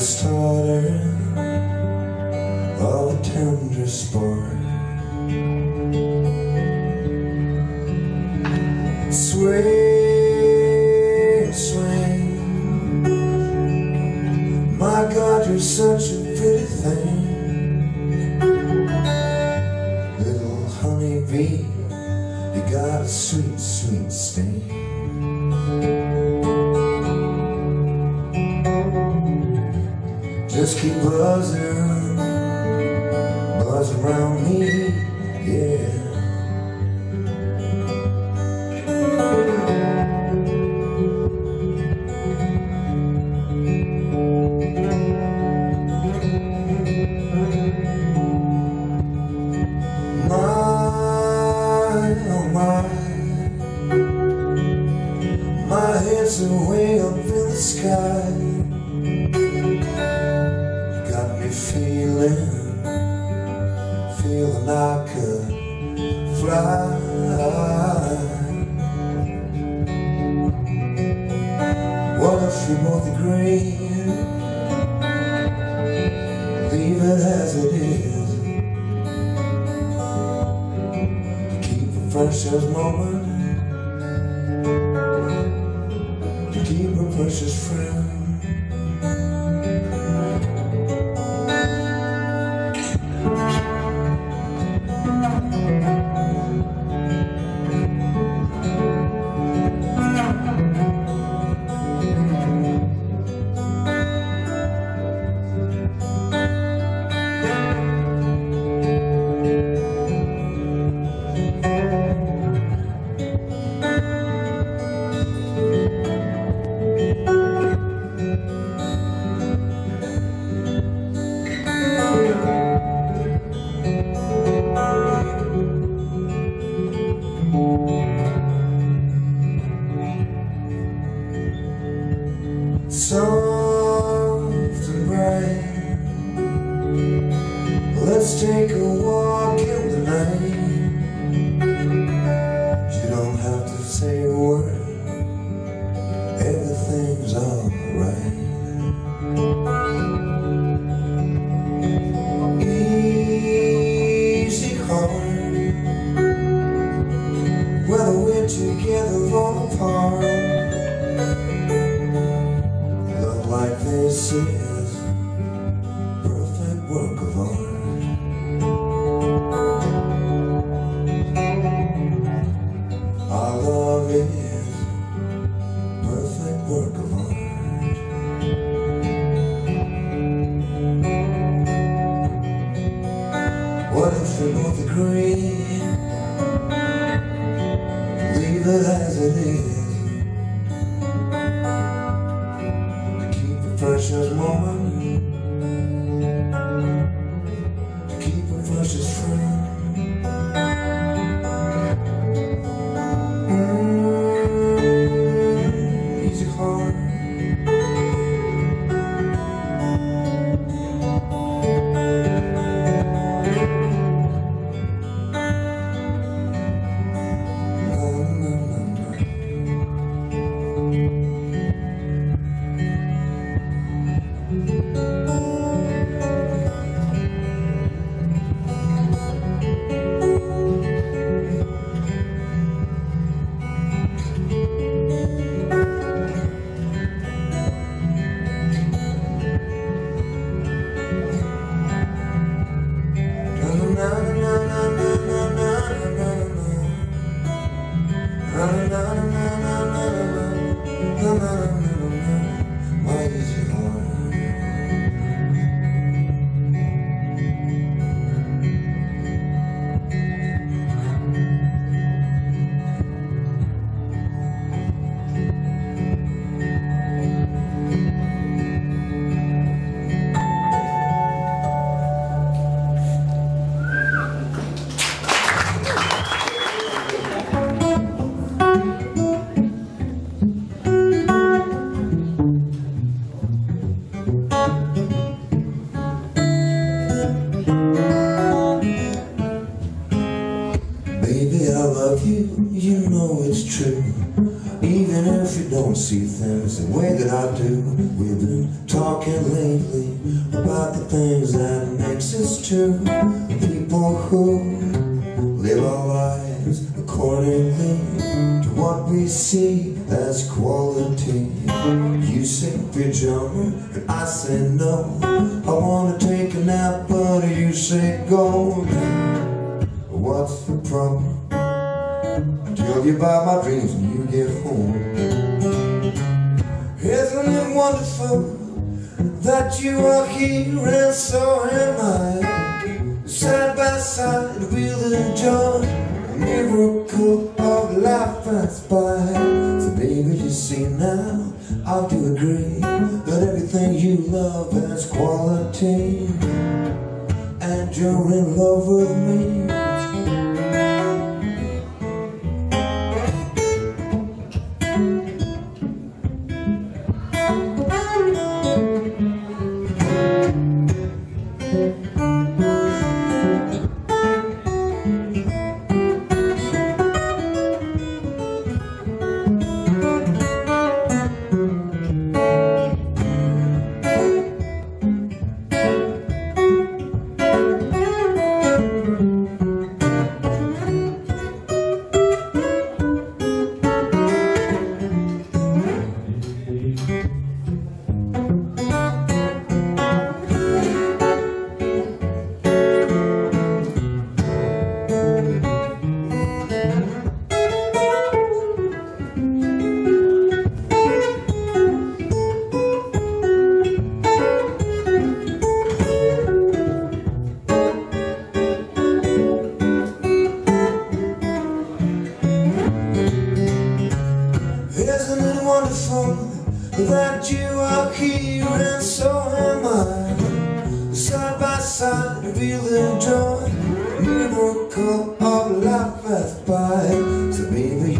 Starter of a tender sport. Swing, swing My God, you're such a pretty thing. Little honeybee You got a sweet, sweet sting Just keep buzzing Buzz around me, yeah What you want the green Leave it as it is. Keep a precious moment Leave it keep the precious moment. The way that I do. We've been talking lately about the things that makes us two. People who live our lives accordingly to what we see as quality. You say pajama and I say no. I wanna take a nap, but you say go. What's the problem? I Tell you about my dreams when you get home. Isn't it wonderful that you are here and so am I? Side by side we'll enjoy a miracle of life that's by. So baby, you see now, I do agree that everything you love has quality, and you're in love with me.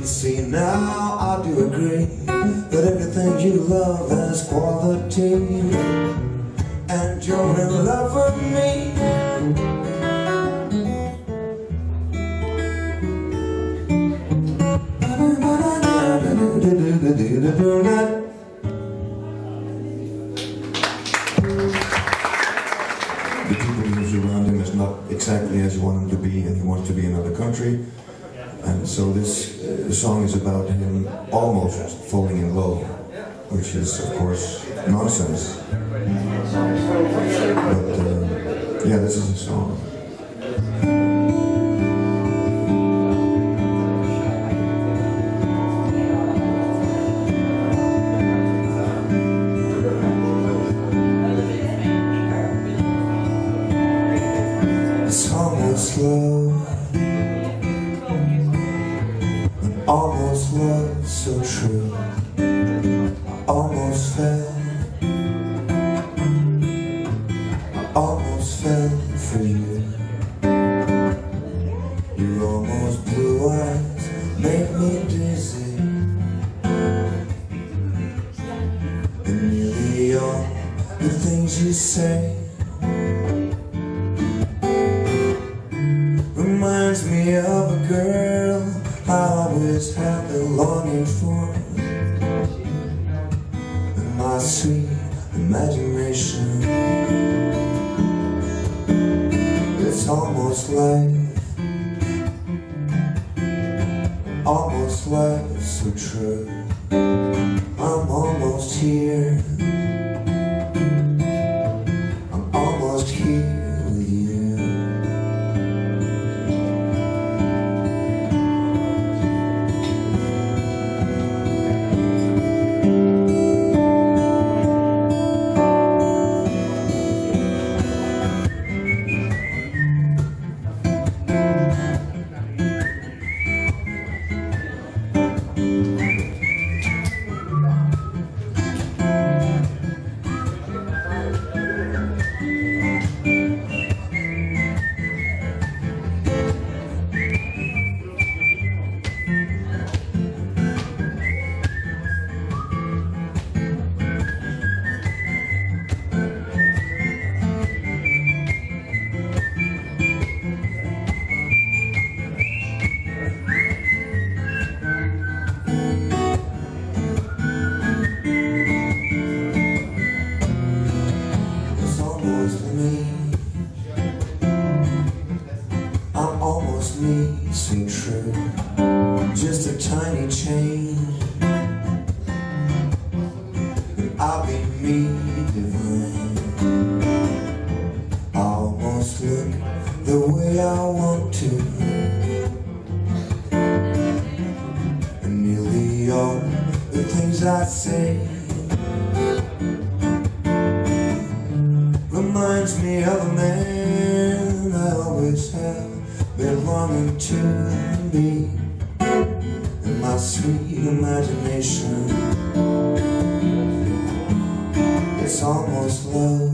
Baby you see now I do agree That everything you love has quality. And you're in love with me. The people who's around him is not exactly as you want him to be, and he wants to be in another country. And so this uh, song is about him almost falling in love, which is, of course, nonsense. But uh, yeah, this is a song. Me And all the things you say reminds me of a girl I always have been longing for. In my sweet imagination. It's almost like Almost like so true. I'm almost here look the way I want to. And nearly all the things I say Reminds me of a man I always have been longing to be. In my sweet imagination It's almost love